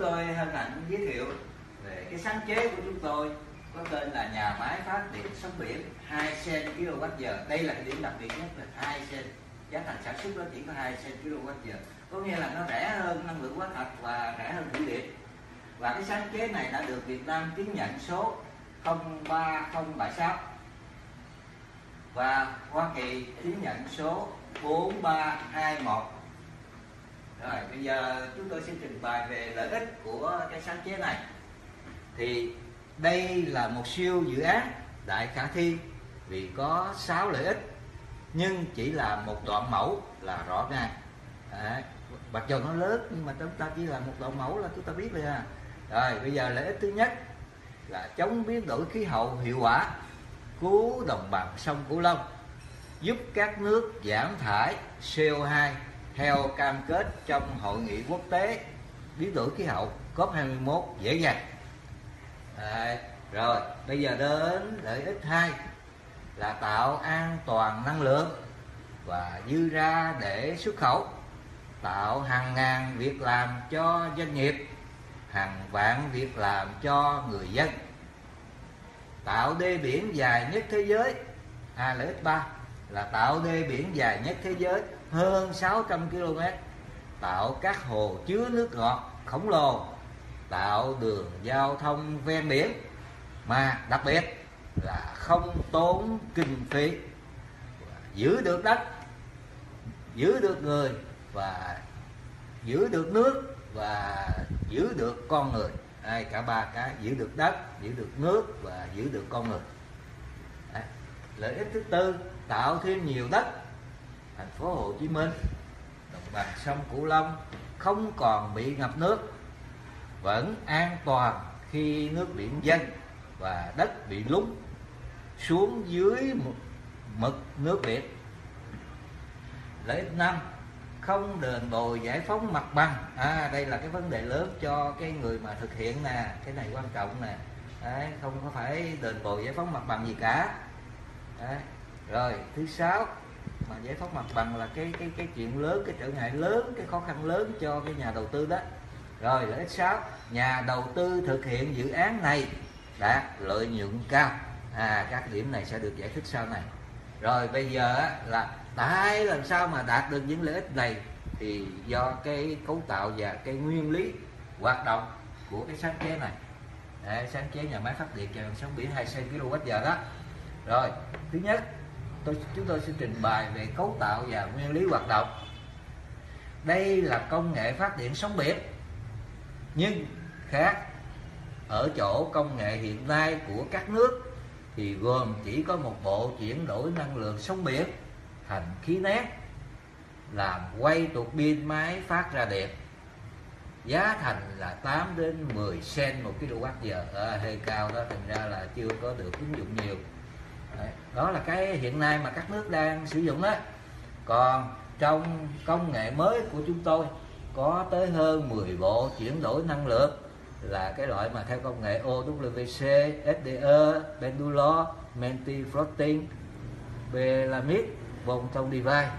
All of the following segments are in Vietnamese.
chúng tôi hân hạnh giới thiệu về cái sáng chế của chúng tôi, có tên là nhà máy phát điện sóng biển 2 sen kWh đây là cái điểm đặc biệt nhất là 2 sen. Giá thành sản xuất nó chỉ có 2 sen kWh có nghĩa là nó rẻ hơn năng lượng hóa thạch và rẻ hơn thủy điện. Và cái sáng chế này đã được Việt Nam chứng nhận số 03076 và Hoa Kỳ chứng nhận số 4321 rồi bây giờ chúng tôi sẽ trình bày về lợi ích của cái sáng chế này. Thì đây là một siêu dự án đại khả thi vì có 6 lợi ích nhưng chỉ là một đoạn mẫu là rõ ràng. À, mặc dù nó lớn nhưng mà chúng ta chỉ là một đoạn mẫu là chúng ta biết rồi à. Rồi bây giờ lợi ích thứ nhất là chống biến đổi khí hậu hiệu quả cứu đồng bằng sông Cửu Long giúp các nước giảm thải CO2 theo cam kết trong hội nghị quốc tế biến đổi khí hậu COP21 dễ dàng. À, rồi bây giờ đến lợi ích hai là tạo an toàn năng lượng và dư ra để xuất khẩu tạo hàng ngàn việc làm cho doanh nghiệp hàng vạn việc làm cho người dân tạo đê biển dài nhất thế giới à lợi ích ba là tạo đê biển dài nhất thế giới hơn 600 km tạo các hồ chứa nước ngọt khổng lồ tạo đường giao thông ven biển. Mà đặc biệt là không tốn kinh phí. Giữ được đất giữ được người và giữ được nước và giữ được con người. Đây, cả ba cái giữ được đất giữ được nước và giữ được con người. Đấy. lợi ích thứ tư tạo thêm nhiều đất thành phố Hồ Chí Minh đồng bằng sông Cửu Long không còn bị ngập nước vẫn an toàn khi nước biển dâng và đất bị lún xuống dưới mực nước biển. Lợi ích năm không đền bồi giải phóng mặt bằng. À đây là cái vấn đề lớn cho cái người mà thực hiện nè cái này quan trọng nè. Đấy, không có phải đền bồi giải phóng mặt bằng gì cả. Đấy. rồi thứ sáu mà giải phóng mặt bằng là cái cái cái chuyện lớn cái trở ngại lớn cái khó khăn lớn cho cái nhà đầu tư đó. Rồi lợi ích sáu nhà đầu tư thực hiện dự án này đạt lợi nhuận cao. À các điểm này sẽ được giải thích sau này. Rồi bây giờ là tại làm sao mà đạt được những lợi ích này thì do cái cấu tạo và cái nguyên lý hoạt động của cái sáng chế này. Đấy, sáng chế nhà máy phát điện cho sóng biển 2 kWh đó. Rồi thứ nhất tôi chúng tôi sẽ trình bày về cấu tạo và nguyên lý hoạt động. Đây là công nghệ phát điện sóng biển nhưng khác ở chỗ công nghệ hiện nay của các nước thì gồm chỉ có một bộ chuyển đổi năng lượng sóng biển thành khí nén làm quay tuột pin máy phát ra điện. Giá thành là 8 đến 10 sen một kWh à, hơi cao đó thành ra là chưa có được ứng dụng nhiều. Đấy, đó là cái hiện nay mà các nước đang sử dụng đó. Còn trong công nghệ mới của chúng tôi có tới hơn 10 bộ chuyển đổi năng lượng là cái loại mà theo công nghệ OWC, SDE, Pendulo, Menti Floating, Belamid, vòng thông device.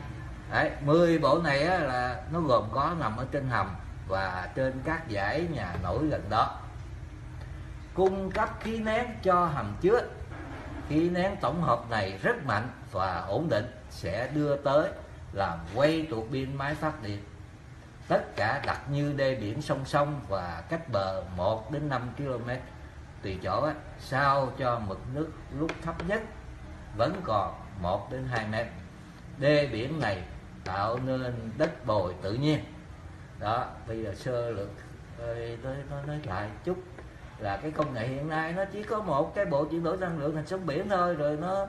Đấy, 10 bộ này á, là nó gồm có nằm ở trên hầm và trên các dãy nhà nổi gần đó. Cung cấp khí nén cho hầm chứa khí nén tổng hợp này rất mạnh và ổn định sẽ đưa tới làm quay tuột pin máy phát điện. Tất cả đặt như đê biển song song và cách bờ 1 đến 5 km tùy chỗ, sao cho mực nước lúc thấp nhất vẫn còn 1 đến 2 mét. Đê biển này tạo nên đất bồi tự nhiên. Đó, bây giờ sơ lược tôi nói lại chút là cái công nghệ hiện nay nó chỉ có một cái bộ chuyển đổi năng lượng thành sóng biển thôi rồi nó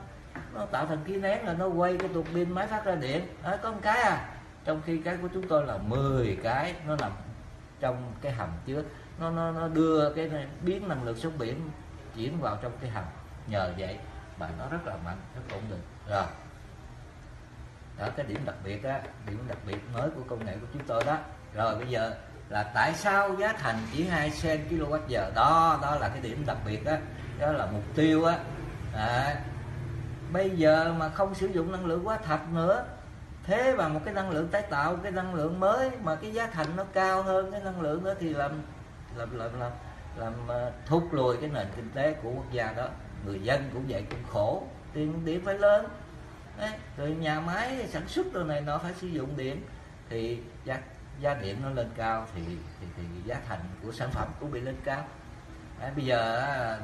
nó tạo thành khí nén là nó quay cái tuột pin máy phát ra điện. Đó, có một cái à trong khi cái của chúng tôi là 10 cái nó nằm trong cái hầm chứa nó nó nó đưa cái này, biến năng lượng sóng biển chuyển vào trong cái hầm. Nhờ vậy mà nó rất là mạnh rất ổn định. Rồi đó cái điểm đặc biệt á điểm đặc biệt mới của công nghệ của chúng tôi đó. Rồi bây giờ là tại sao giá thành chỉ 2 sen kWh đó đó là cái điểm đặc biệt đó đó là mục tiêu á. À, bây giờ mà không sử dụng năng lượng quá thạch nữa thế bằng một cái năng lượng tái tạo cái năng lượng mới mà cái giá thành nó cao hơn cái năng lượng đó thì làm làm làm làm làm ờ, thúc lùi cái nền kinh tế của quốc gia đó. Người dân cũng vậy cũng khổ. Tiền điện phải lớn. Đấy, rồi nhà máy sản xuất đồ này nó phải sử dụng điện. Thì giá giá điện nó lên cao thì thì, thì giá thành của sản phẩm cũng bị lên cao. À, bây giờ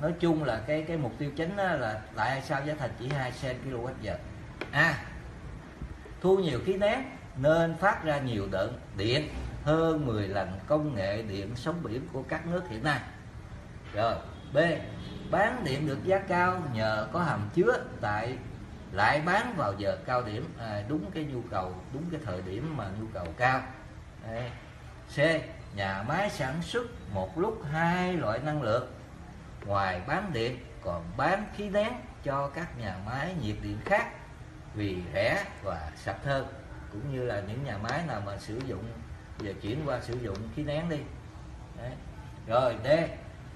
nói chung là cái cái mục tiêu chính là tại sao giá thành chỉ 2 cent kWh? À thu nhiều khí nén nên phát ra nhiều đợt điện hơn 10 lần công nghệ điện sóng biển của các nước hiện nay. Rồi b bán điện được giá cao nhờ có hầm chứa tại lại bán vào giờ cao điểm. À, đúng cái nhu cầu đúng cái thời điểm mà nhu cầu cao. Đấy. c, nhà máy sản xuất một lúc hai loại năng lượng ngoài bán điện, còn bán khí nén cho các nhà máy nhiệt điện khác vì rẻ và sạch hơn, cũng như là những nhà máy nào mà sử dụng, giờ chuyển qua sử dụng khí nén đi Đấy. rồi, D,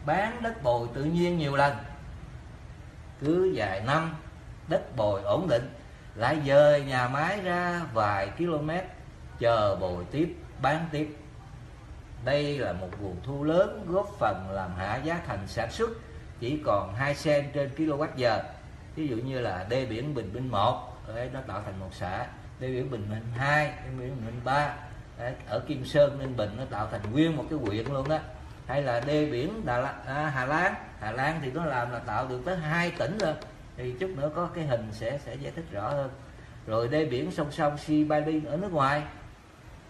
bán đất bồi tự nhiên nhiều lần cứ vài năm, đất bồi ổn định, lại dời nhà máy ra vài km, chờ bồi tiếp bán tiếp. Đây là một nguồn thu lớn góp phần làm hạ giá thành sản xuất chỉ còn 2 sen trên kWh ví dụ như là đê biển Bình Minh 1 đấy, nó tạo thành một xã. Đê biển Bình Minh 2 đê biển Bình Minh 3 đấy, ở Kim Sơn Ninh Bình nó tạo thành nguyên một cái huyện luôn đó hay là đê biển Đà La, à, Hà Lan. Hà Lan thì nó làm là tạo được tới hai tỉnh rồi. Thì chút nữa có cái hình sẽ sẽ giải thích rõ hơn. Rồi đê biển song song Si Bali ở nước ngoài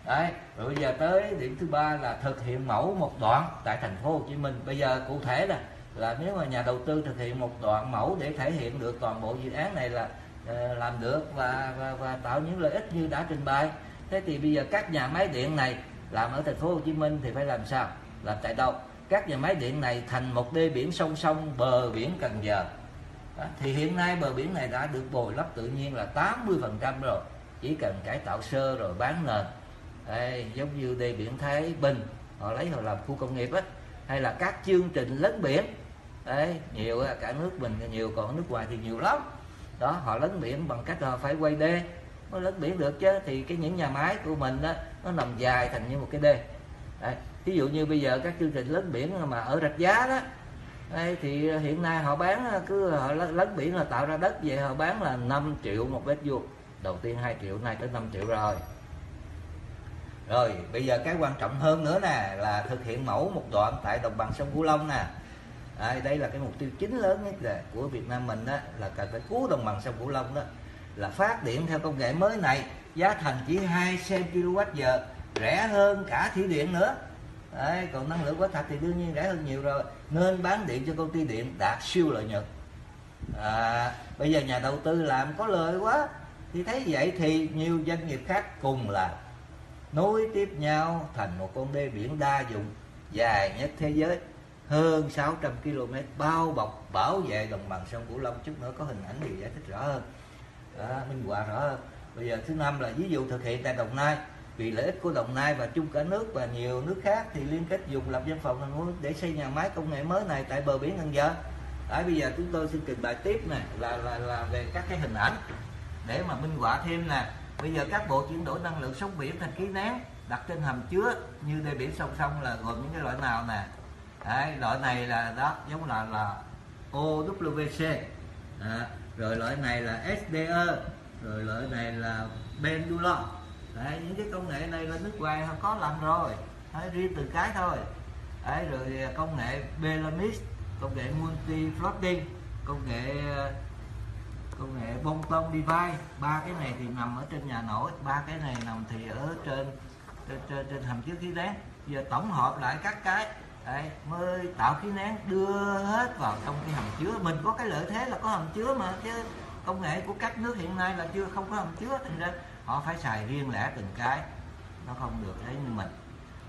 đấy rồi bây giờ tới điểm thứ ba là thực hiện mẫu một đoạn tại thành phố Hồ Chí Minh. Bây giờ cụ thể là là nếu mà nhà đầu tư thực hiện một đoạn mẫu để thể hiện được toàn bộ dự án này là uh, làm được và, và và tạo những lợi ích như đã trình bày thế thì bây giờ các nhà máy điện này làm ở thành phố Hồ Chí Minh thì phải làm sao? Làm tại đâu? Các nhà máy điện này thành một đê biển song song bờ biển Cần Giờ. Đó. thì hiện nay bờ biển này đã được bồi lấp tự nhiên là 80 phần trăm rồi. Chỉ cần cải tạo sơ rồi bán nền. Đây, giống như đê biển Thái Bình họ lấy họ làm khu công nghiệp á hay là các chương trình lấn biển. Đấy nhiều cả nước mình nhiều còn nước ngoài thì nhiều lắm. Đó họ lấn biển bằng cách họ phải quay đê. Mới lấn biển được chứ thì cái những nhà máy của mình đó nó nằm dài thành như một cái đê. Đấy. ví dụ như bây giờ các chương trình lấn biển mà ở rạch giá đó đây thì hiện nay họ bán cứ họ lấn biển là tạo ra đất vậy họ bán là 5 triệu một mét vuông. Đầu tiên 2 triệu nay tới 5 triệu rồi rồi bây giờ cái quan trọng hơn nữa nè là thực hiện mẫu một đoạn tại đồng bằng sông Cửu Long nè. À, đây là cái mục tiêu chính lớn nhất là của Việt Nam mình đó là cần phải cứu đồng bằng sông Cửu Long đó. Là phát điện theo công nghệ mới này giá thành chỉ 2 cent kWh rẻ hơn cả thủy điện nữa. Đấy, còn năng lượng quá thật thì đương nhiên rẻ hơn nhiều rồi. Nên bán điện cho công ty điện đạt siêu lợi nhuận. À, bây giờ nhà đầu tư làm có lời quá thì thấy vậy thì nhiều doanh nghiệp khác cùng làm nối tiếp nhau thành một con đê biển đa dụng dài nhất thế giới hơn 600 km bao bọc bảo vệ đồng bằng sông Cửu Long. Chút nữa có hình ảnh điều giải thích rõ hơn. Đó, minh họa rõ hơn. Bây giờ thứ năm là ví dụ thực hiện tại Đồng Nai. Vì lợi ích của Đồng Nai và chung cả nước và nhiều nước khác thì liên kết dùng lập văn phòng thành phố để xây nhà máy công nghệ mới này tại bờ biển Cần Giờ. Đấy, bây giờ chúng tôi xin trình bày tiếp này là, là là về các cái hình ảnh để mà minh họa thêm nè bây giờ các bộ chuyển đổi năng lượng sóng biển thành khí nén đặt trên hầm chứa như đê biển song song là gồm những cái loại nào nè? Đấy, loại này là đó giống là là OWC à, rồi loại này là SDE rồi loại này là Pendulum. Đấy, những cái công nghệ này là nước ngoài họ có làm rồi. Đấy, riêng từ cái thôi. Đấy, rồi công nghệ Belamis công nghệ multi floating công nghệ công nghệ bông tông device ba cái này thì nằm ở trên nhà nổi ba cái này nằm thì ở trên trên, trên, trên hầm chứa khí nén. Giờ tổng hợp lại các cái đấy, mới tạo khí nén đưa hết vào trong cái hầm chứa. Mình có cái lợi thế là có hầm chứa mà chứ công nghệ của các nước hiện nay là chưa không có hầm chứa. Thành ra họ phải xài riêng lẻ từng cái nó không được đấy như mình.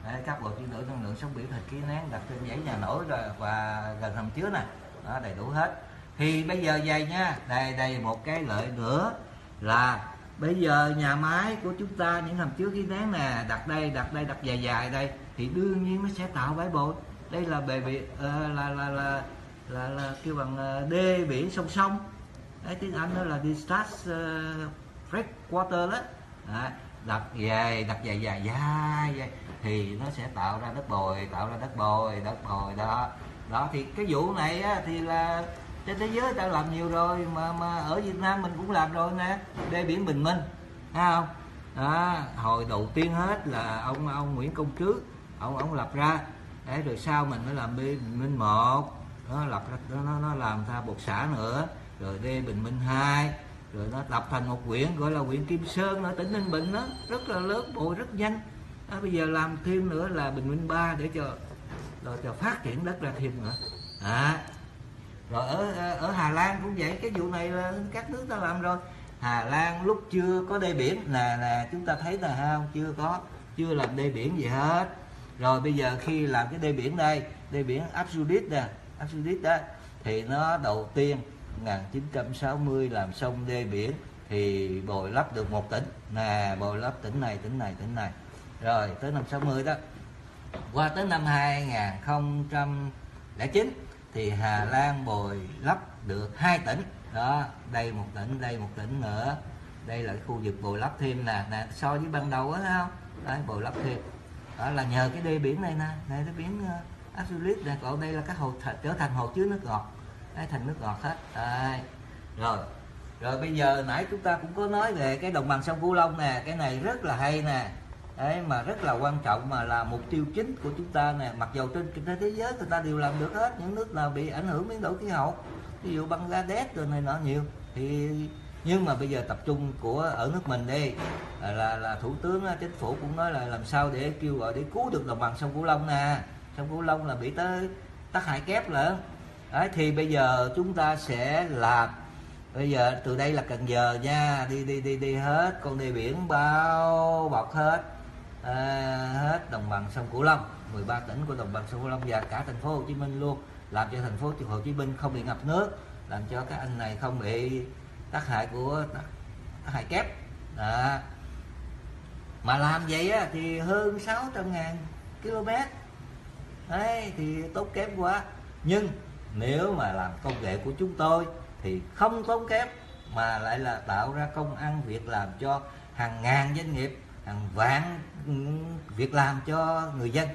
Đấy, các bộ chuyển đổi năng lượng sóng biển thành khí nén đặt trên dãy nhà nổi rồi và gần hầm chứa này đó đầy đủ hết thì bây giờ vậy nha đây đây một cái lợi nữa là bây giờ nhà máy của chúng ta những hầm chứa khí nén nè đặt đây đặt đây đặt dài dài đây thì đương nhiên nó sẽ tạo bãi bồi. Đây là bề biển uh, là, là là là là là kêu bằng uh, đê biển song song. Đấy tiếng anh đó là discharge uh, ờ, fresh water đó. À, đặt dài đặt dài dài dài, dài. Thì nó sẽ tạo ra đất bồi tạo ra đất bồi đất bồi đó. Đó thì cái vụ này á, thì là trên thế giới ta làm nhiều rồi mà mà ở Việt Nam mình cũng làm rồi nè. Đê biển Bình Minh thấy không? Đó, hồi đầu tiên hết là ông ông Nguyễn Công Trứ ông ông lập ra. Đấy rồi sau mình mới làm đê Bình Minh một. Nó lập ra nó nó làm ra một xã nữa. Rồi đê Bình Minh hai. Rồi nó lập thành một quyển gọi là quyển Kim Sơn ở tỉnh Ninh Bình đó. Rất là lớn bồi rất nhanh. À, bây giờ làm thêm nữa là Bình Minh ba để cho rồi cho phát triển đất ra thêm nữa. À, rồi ở ở Hà Lan cũng vậy, cái vụ này là các nước ta làm rồi. Hà Lan lúc chưa có đê biển là là chúng ta thấy là không? Chưa có, chưa làm đê biển gì hết. Rồi bây giờ khi làm cái đê biển đây, đê biển Absolute nè Absolute đó, thì nó đầu tiên 1960 làm xong đê biển thì bồi lấp được một tỉnh. Nè, bồi lấp tỉnh này tỉnh này tỉnh này. Rồi tới năm 60 đó, qua tới năm 2009 thì Hà Lan bồi lấp được hai tỉnh. Đó đây một tỉnh đây một tỉnh nữa. Đây là cái khu vực bồi lấp thêm nè. Nè so với ban đầu á không? Đấy bồi lấp thêm. Đó là nhờ cái đê biển này nè. Này cái biển uh, Absolute nè. Còn đây là các hồ trở thành hồ chứa nước ngọt. Đấy, thành nước ngọt hết. Đấy. rồi. Rồi bây giờ nãy chúng ta cũng có nói về cái đồng bằng sông Cửu Long nè. Cái này rất là hay nè đấy mà rất là quan trọng mà là mục tiêu chính của chúng ta nè. Mặc dầu trên trên thế giới người ta đều làm được hết những nước nào bị ảnh hưởng biến đổi khí hậu ví dụ Bangladesh rồi này nọ nhiều thì nhưng mà bây giờ tập trung của ở nước mình đi là là, là thủ tướng chính phủ cũng nói là làm sao để kêu gọi để cứu được đồng bằng sông Cửu Long nè. Sông Cửu Long là bị tới tác hại kép lận. Đấy thì bây giờ chúng ta sẽ làm. Bây giờ từ đây là cần giờ nha đi đi đi đi hết con đi biển bao bọc hết à, hết đồng bằng sông Cửu Long 13 tỉnh của đồng bằng sông Cửu Long và cả thành phố Hồ Chí Minh luôn làm cho thành phố Hồ Chí Minh không bị ngập nước làm cho các anh này không bị tác hại của tác, tác hại kép. Đó. mà làm vậy á, thì hơn 600 ngàn km. Đấy thì tốn kém quá. Nhưng nếu mà làm công nghệ của chúng tôi thì không tốn kém mà lại là tạo ra công ăn việc làm cho hàng ngàn doanh nghiệp hàng vạn việc làm cho người dân.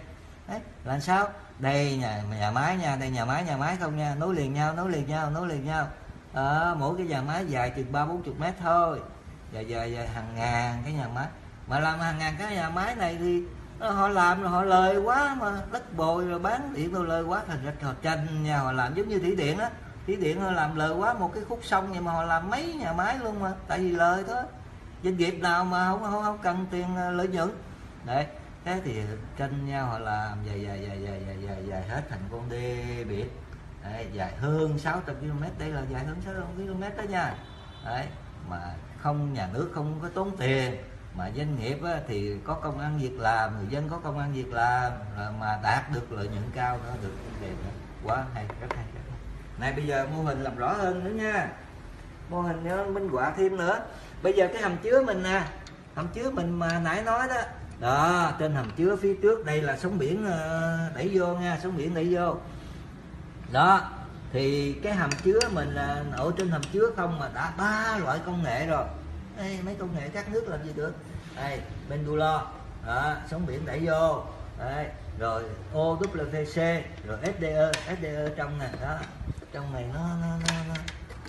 Đấy làm sao? Đây nhà nhà máy nha đây nhà máy nhà máy không nha. Nối liền nhau nối liền nhau nối liền nhau. À, mỗi cái nhà máy dài chừng ba bốn chục mét thôi. Dài dài dài hàng ngàn cái nhà máy. Mà làm hàng ngàn cái nhà máy này thì họ làm rồi họ lời quá mà đất bồi rồi bán điện rồi lời quá. Thành ra họ tranh nhà họ làm giống như thủy điện á. Thủy điện họ làm lời quá một cái khúc sông nhưng mà họ làm mấy nhà máy luôn mà. Tại vì lời thôi doanh nghiệp nào mà không không, không cần tiền à, lợi nhuận. Đấy thế thì tranh nhau họ làm dài dài dài dài dài dài, dài hết thành con đê biển. Đấy, dài hơn 600 km đây là dài hơn 600 km đó nha. Đấy mà không nhà nước không có tốn tiền. Mà doanh nghiệp á, thì có công ăn việc làm người dân có công ăn việc làm mà đạt được lợi nhuận cao nữa được tiền nữa. Quá hay rất hay rất hay. Này bây giờ mô hình làm rõ hơn nữa nha. Mô hình nữa minh họa thêm nữa bây giờ cái hầm chứa mình nè. Hầm chứa mình mà nãy nói đó. Đó trên hầm chứa phía trước đây là sóng biển ờ, đẩy vô nha sóng biển đẩy vô. Đó thì cái hầm chứa mình là ở trên hầm chứa không mà đã ba loại công nghệ rồi. Ê, mấy công nghệ các nước làm gì được? Đây pendulo đó sóng biển đẩy vô. Đây, rồi OWC rồi SDE SDE trong này đó. Trong này nó nó, nó, nó,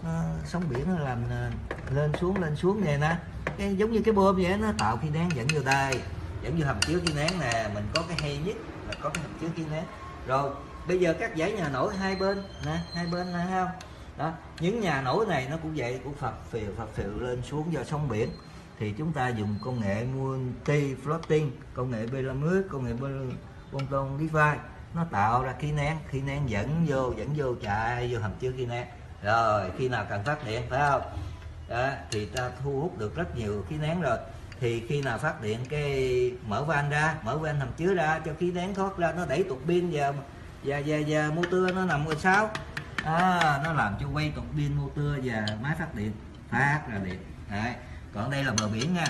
uh, sóng biển nó làm uh, lên xuống lên xuống này nè. Cái giống như cái bơm vậy nó tạo khí nén dẫn vô đây dẫn vô hầm chứa khí nén nè. Mình có cái hay nhất là có cái hầm chứa khí nén. Rồi bây giờ các dãy nhà nổi hai bên nè hai bên nè không? Đó những nhà nổi này nó cũng vậy cũng phập phìu phập phìu lên xuống do sóng biển. Thì chúng ta dùng công nghệ multi floating công nghệ Belarus công nghệ Bonton DeFi nó tạo ra khí nén. Khí nén dẫn vô dẫn vô chạy vô hầm chứa khí nén rồi khi nào cần phát điện phải không? Đó, thì ta thu hút được rất nhiều khí nén rồi. Thì khi nào phát điện cái mở van ra mở van hầm chứa ra cho khí nén thoát ra nó đẩy tuột pin và và và và motor nó nằm ở sáu à, nó làm cho quay tuột pin motor và máy phát điện phát ra điện. Đấy còn đây là bờ biển nha.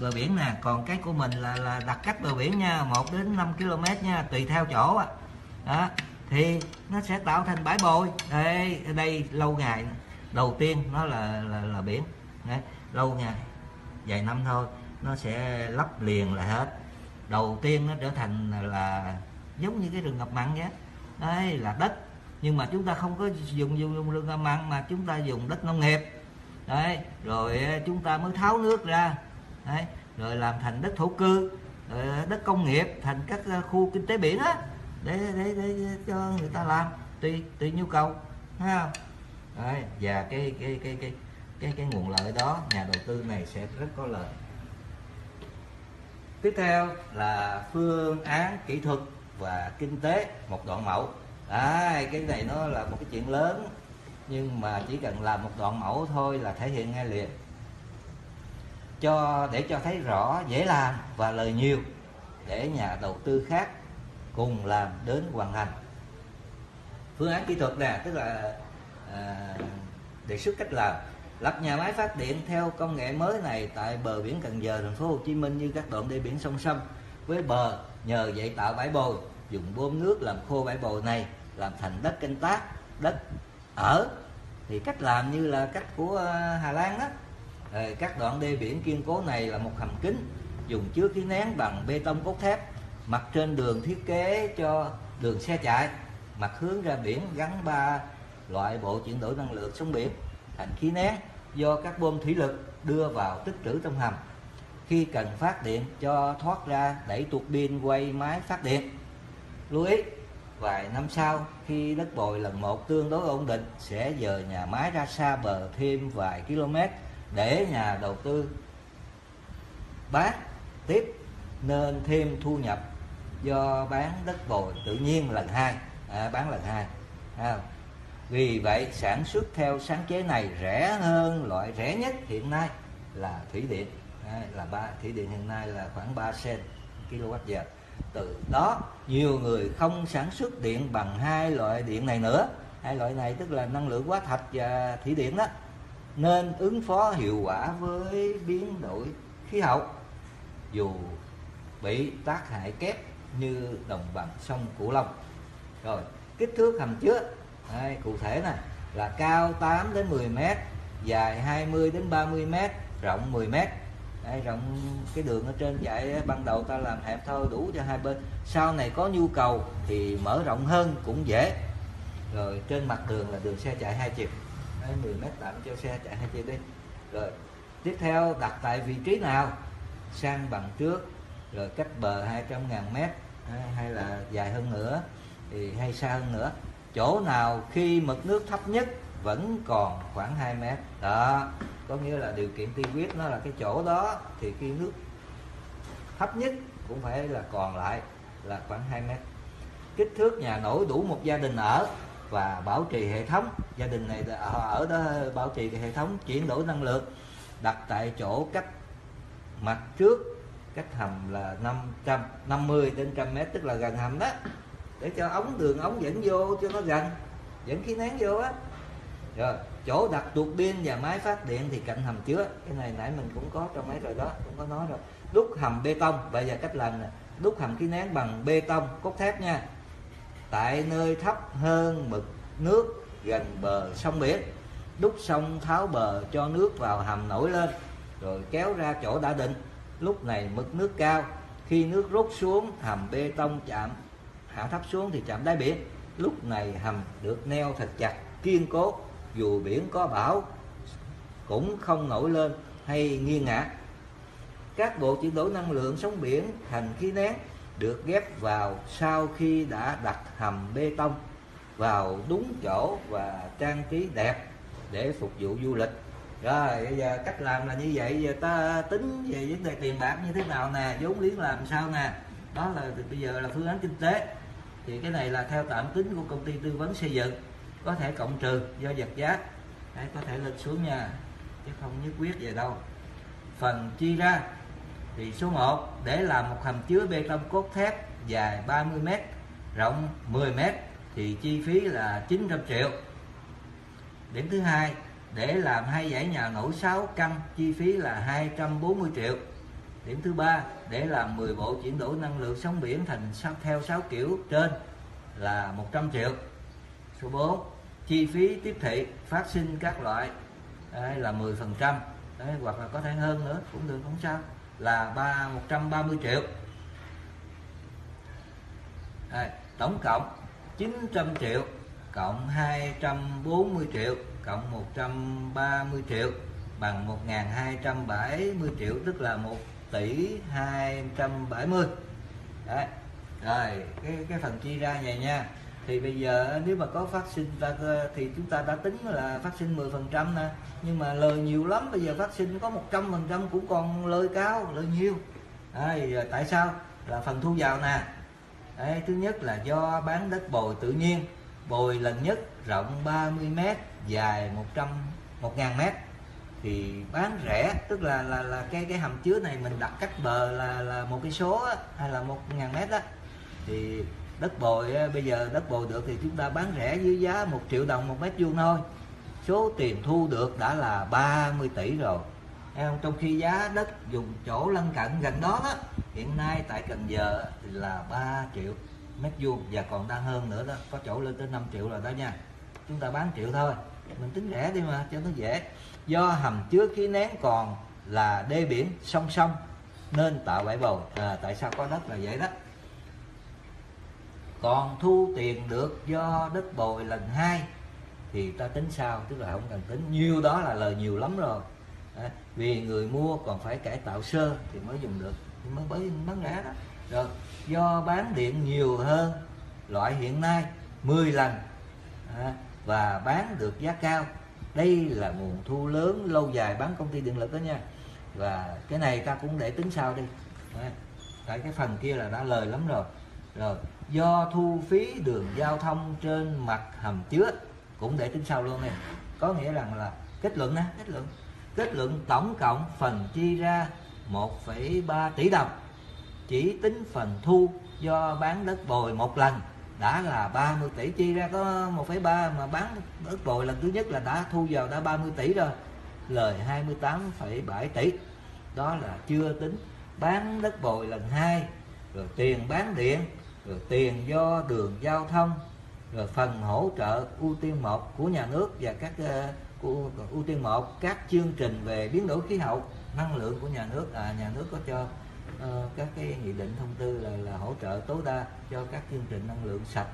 Bờ biển nè còn cái của mình là là đặt cách bờ biển nha 1 đến 5 km nha tùy theo chỗ đó thì nó sẽ tạo thành bãi bồi. Đây đây lâu ngày. Đầu tiên nó là là, là biển. Đấy, lâu ngày. Vài năm thôi nó sẽ lấp liền lại hết. Đầu tiên nó trở thành là giống như cái rừng ngập mặn vậy đấy là đất. Nhưng mà chúng ta không có dùng dùng, dùng rừng ngập mặn mà chúng ta dùng đất nông nghiệp. Đấy rồi ờ, chúng ta mới tháo nước ra. Đấy rồi làm thành đất thổ cư ờ, đất công nghiệp thành các ờ, khu kinh tế biển á để, để để cho người ta làm tùy tùy nhu cầu ha đấy, và cái cái cái cái cái cái nguồn lợi đó nhà đầu tư này sẽ rất có lợi. Tiếp theo là phương án kỹ thuật và kinh tế một đoạn mẫu. À, cái này nó là một cái chuyện lớn nhưng mà chỉ cần làm một đoạn mẫu thôi là thể hiện ngay liền. Cho để cho thấy rõ dễ làm và lời nhiều để nhà đầu tư khác cùng làm đến hoàn thành. Phương án kỹ thuật nè tức là à, đề xuất cách làm. Lập nhà máy phát điện theo công nghệ mới này tại bờ biển Cần Giờ thành phố Hồ Chí Minh như các đoạn đê biển sông Sâm với bờ nhờ vậy tạo bãi bồi dùng bơm nước làm khô bãi bồi này làm thành đất canh tác đất ở. Thì cách làm như là cách của à, Hà Lan đó các đoạn đê biển kiên cố này là một hầm kính dùng chứa khí nén bằng bê tông cốt thép mặt trên đường thiết kế cho đường xe chạy. Mặt hướng ra biển gắn ba loại bộ chuyển đổi năng lượng sóng biển, thành khí nén do các bơm thủy lực đưa vào tích trữ trong hầm. Khi cần phát điện cho thoát ra đẩy tuột pin quay máy phát điện. Lưu ý, vài năm sau, khi đất bồi lần một tương đối ổn định, sẽ dời nhà máy ra xa bờ thêm vài km để nhà đầu tư. Bán tiếp nên thêm thu nhập do bán đất bồi tự nhiên lần hai. À, bán lần hai. À, vì vậy sản xuất theo sáng chế này rẻ hơn loại rẻ nhất hiện nay là thủy điện. À, là ba thủy điện hiện nay là khoảng 3 sen kWh từ đó nhiều người không sản xuất điện bằng hai loại điện này nữa. Hai loại này tức là năng lượng hóa thạch và thủy điện đó. Nên ứng phó hiệu quả với biến đổi khí hậu. Dù bị tác hại kép như đồng bằng sông Cửu Long. Rồi kích thước hầm chứa Đây, cụ thể này là cao 8 đến 10 mét dài 20 đến 30 mét rộng 10 mét. Đây, rộng cái đường ở trên chạy ban đầu ta làm hẹp thôi đủ cho hai bên. Sau này có nhu cầu thì mở rộng hơn cũng dễ. Rồi trên mặt đường là đường xe chạy hai chiều. Đây, 10 mét tạm cho xe chạy hai chiều đi. Rồi tiếp theo đặt tại vị trí nào? Sang bằng trước rồi cách bờ 200 ngàn mét hay là dài hơn nữa, thì hay xa hơn nữa. Chỗ nào khi mực nước thấp nhất vẫn còn khoảng 2 mét. Đó, có nghĩa là điều kiện tiên quyết nó là cái chỗ đó, thì khi nước thấp nhất cũng phải là còn lại là khoảng 2 mét. Kích thước nhà nổi đủ một gia đình ở và bảo trì hệ thống. Gia đình này ở đó bảo trì hệ thống, chuyển đổi năng lượng, đặt tại chỗ cách mặt trước cách hầm là 550 đến 100 mét, tức là gần hầm đó. Để cho ống đường ống dẫn vô cho nó gần, dẫn khí nén vô á. Rồi, chỗ đặt tuột pin và máy phát điện thì cạnh hầm chứa. Cái này nãy mình cũng có trong mấy rồi đó, cũng có nói rồi. Đúc hầm bê tông, bây giờ cách làm nè. Đúc hầm khí nén bằng bê tông, cốt thép nha. Tại nơi thấp hơn mực nước, gần bờ sông biển. Đúc xong tháo bờ cho nước vào hầm nổi lên, rồi kéo ra chỗ đã định lúc này mực nước cao, khi nước rút xuống, hầm bê tông chạm, hạ thấp xuống thì chạm đáy biển. Lúc này hầm được neo thật chặt, kiên cố, dù biển có bão, cũng không nổi lên hay nghiêng ngã các bộ chuyển đổi năng lượng sóng biển thành khí nén được ghép vào sau khi đã đặt hầm bê tông vào đúng chỗ và trang trí đẹp để phục vụ du lịch rồi bây giờ cách làm là như vậy giờ ta tính về vấn đề tiền bạc như thế nào nè vốn liếng làm sao nè. Đó là bây giờ là phương án kinh tế. Thì cái này là theo tạm tính của công ty tư vấn xây dựng có thể cộng trừ do vật giá. Đấy, có thể lên xuống nha chứ không nhất quyết về đâu. Phần chi ra thì số 1 để làm một hầm chứa bê tông cốt thép dài 30 m rộng 10 m thì chi phí là 900 triệu. Điểm thứ hai để làm hai dãy nhà nổi 6 căn chi phí là 240 triệu. Điểm thứ ba để làm 10 bộ chuyển đổi năng lượng sóng biển thành theo 6 kiểu trên là 100 triệu. Số 4 chi phí tiếp thị phát sinh các loại đây là 10 phần trăm. Hoặc là có thể hơn nữa cũng được không sao là 3 130 triệu. Đây, tổng cộng 900 triệu cộng 240 triệu cộng 130 triệu bằng 1.270 triệu tức là 1 tỷ 270 đấy rồi cái cái phần chia ra này nha. Thì bây giờ nếu mà có phát sinh ta thì chúng ta đã tính là phát sinh 10 phần trăm nè. Nhưng mà lời nhiều lắm bây giờ phát sinh có 100 phần trăm cũng còn lời cao lời nhiều. Đấy, giờ tại sao? Là phần thu vào nè. Đấy, thứ nhất là do bán đất bồi tự nhiên bồi lần nhất rộng 30 m dài 100 1000 m thì bán rẻ tức là là là cái cái hầm chứa này mình đặt cách bờ là là một cái số á, hay là một ngàn mét đó thì đất bồi bây giờ đất bồi được thì chúng ta bán rẻ dưới giá một triệu đồng một mét vuông thôi. Số tiền thu được đã là 30 tỷ rồi. Em trong khi giá đất dùng chỗ lân cận gần đó đó hiện nay tại Cần Giờ thì là 3 triệu mét vuông và còn đang hơn nữa đó. Có chỗ lên tới 5 triệu rồi đó nha. Chúng ta bán triệu thôi. Mình tính rẻ đi mà cho nó dễ. Do hầm chứa khí nén còn là đê biển song song nên tạo bãi bồi à, tại sao có đất là vậy đó? Còn thu tiền được do đất bồi lần hai thì ta tính sao? Tức là không cần tính. Nhiều đó là lời nhiều lắm rồi. À, vì người mua còn phải cải tạo sơ thì mới dùng được. Thì mới mới bán rẻ đó rồi do bán điện nhiều hơn loại hiện nay 10 lần à, và bán được giá cao. Đây là nguồn thu lớn lâu dài bán công ty điện lực đó nha. Và cái này ta cũng để tính sau đi. À, tại cái phần kia là đã lời lắm rồi. Rồi do thu phí đường giao thông trên mặt hầm chứa cũng để tính sau luôn nè. Có nghĩa rằng là kết luận nè kết luận. Kết luận tổng cộng phần chi ra 1,3 tỷ đồng chỉ tính phần thu do bán đất bồi một lần. Đã là 30 tỷ chi ra có 1,3 mà bán đất bồi lần thứ nhất là đã thu vào đã 30 tỷ rồi. Lời 28,7 tỷ. Đó là chưa tính bán đất bồi lần hai rồi tiền bán điện rồi tiền do đường giao thông rồi phần hỗ trợ ưu tiên một của nhà nước và các uh, của ưu tiên một các chương trình về biến đổi khí hậu năng lượng của nhà nước à nhà nước có cho uh, các cái nghị định thông tư là là hỗ trợ tối đa cho các chương trình năng lượng sạch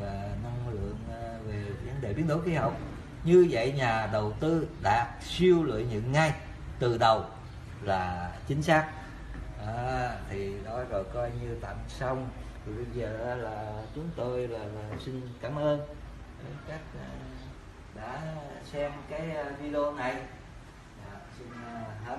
và năng lượng uh, về vấn đề biến đổi khí hậu. Như vậy nhà đầu tư đạt siêu lợi nhuận ngay từ đầu là chính xác. À, thì đó rồi coi như tạm xong. Thì bây giờ là chúng tôi là, là xin cảm ơn các ờ, đã xem cái video này. À, xin hết.